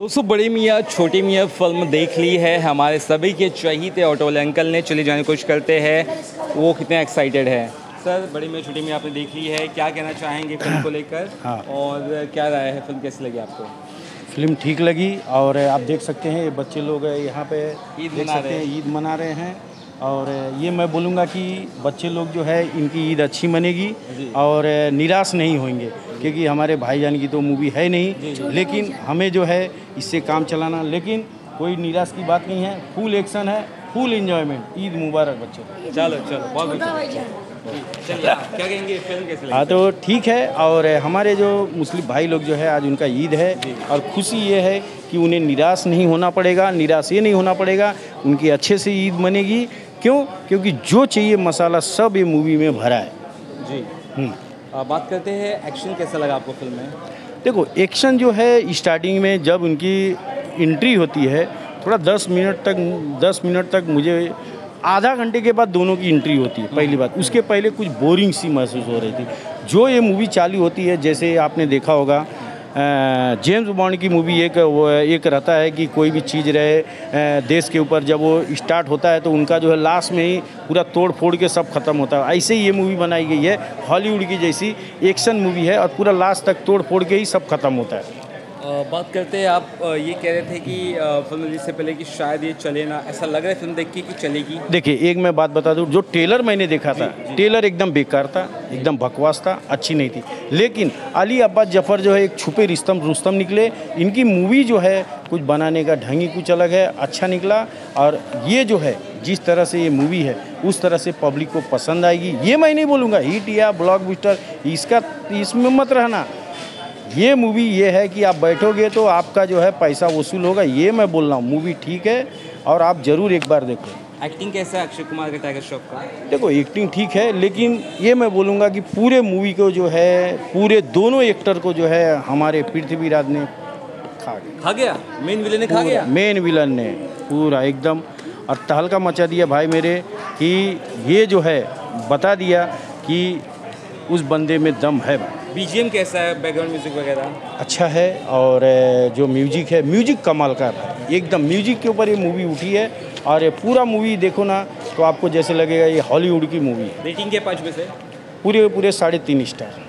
दोस्तों बड़ी मियाँ छोटी मियाँ फ़िल्म देख ली है हमारे सभी के चहीते ऑटो वाले अंकल ने। चले जाने की कोशिश करते हैं। वो कितने एक्साइटेड है। सर बड़ी मियाँ छोटी मियाँ आपने देख ली है। क्या कहना चाहेंगे फ़िल्म को लेकर? हाँ। और क्या राय है फ़िल्म कैसी लगी आपको? फ़िल्म ठीक लगी और आप देख सकते हैं ये बच्चे लोग यहाँ पे ईद मना रहे हैं। ईद मना रहे हैं। और ये मैं बोलूँगा कि बच्चे लोग जो है इनकी ईद अच्छी मनेगी और निराश नहीं होंगे क्योंकि हमारे भाईजान की तो मूवी है नहीं। लेकिन हमें जो है इससे काम चलाना लेकिन कोई निराश की बात नहीं है। फुल एक्शन है फुल एंजॉयमेंट। ईद मुबारक बच्चों। चलो चलो बहुत बहुत क्या कहेंगे? फ़िल्म कैसी हाँ तो ठीक है और हमारे जो मुस्लिम भाई लोग जो है आज उनका ईद है। और खुशी ये है कि उन्हें निराश नहीं होना पड़ेगा निराश ये नहीं होना पड़ेगा उनकी अच्छे से ईद मनेगी। क्यों? क्योंकि जो चाहिए मसाला सब ये मूवी में भरा है। जी। हम्म। आ, बात करते हैं एक्शन कैसा लगा आपको फ़िल्म में? देखो एक्शन जो है स्टार्टिंग में जब उनकी एंट्री होती है थोड़ा दस मिनट तक दस मिनट तक मुझे आधा घंटे के बाद दोनों की एंट्री होती है पहली बात। उसके पहले कुछ बोरिंग सी महसूस हो रही थी। जो ये मूवी चालू होती है जैसे आपने देखा होगा जेम्स बॉन्ड की मूवी एक, वो, एक रहता है कि कोई भी चीज़ रहे देश के ऊपर जब वो स्टार्ट होता है तो उनका जो है लास्ट में ही पूरा तोड़ फोड़ के सब खत्म होता है। ऐसे ही ये मूवी बनाई गई है हॉलीवुड की जैसी एक्शन मूवी है और पूरा लास्ट तक तोड़ फोड़ के ही सब खत्म होता है। बात करते हैं आप ये कह रहे थे कि फ़िल्म रिलीज़ से पहले कि शायद ये चले ना। ऐसा लग रहा है फ़िल्म देख के कि चलेगी? देखिए एक मैं बात बता दूँ जो टेलर मैंने देखा था टेलर एकदम बेकार था एकदम बकवास था अच्छी नहीं थी। लेकिन अली अब्बास ज़फ़र जो है एक छुपे रिस्तम रुस्तम निकले। इनकी मूवी जो है कुछ बनाने का ढंग ही कुछ अलग है अच्छा निकला। और ये जो है जिस तरह से ये मूवी है उस तरह से पब्लिक को पसंद आएगी। ये मैं नहीं बोलूँगा हिट या ब्लॉकबस्टर इसका इसमें मत रहना। ये मूवी ये है कि आप बैठोगे तो आपका जो है पैसा वसूल होगा ये मैं बोल रहा हूँ। मूवी ठीक है और आप ज़रूर एक बार देखो। एक्टिंग कैसा है अक्षय कुमार के टाइगर श्रॉफ का? देखो एक्टिंग ठीक है लेकिन ये मैं बोलूँगा कि पूरे मूवी को जो है पूरे दोनों एक्टर को जो है हमारे पृथ्वीराज ने खा गया। खा गया? मेन विलन ने खा गया? मेन विलन ने पूरा एकदम। और तहलका मचा दिया भाई मेरे कि ये जो है बता दिया कि उस बंदे में दम है भाई। बीजीएम कैसा है बैकग्राउंड म्यूज़िक वगैरह? अच्छा है और जो म्यूज़िक है म्यूज़िक कमाल का है। एकदम म्यूज़िक के ऊपर ये मूवी उठी है और ये पूरा मूवी देखो ना तो आपको जैसे लगेगा ये हॉलीवुड की मूवी है। रेटिंग के पाँच में से? पूरे पूरे साढ़े तीन स्टार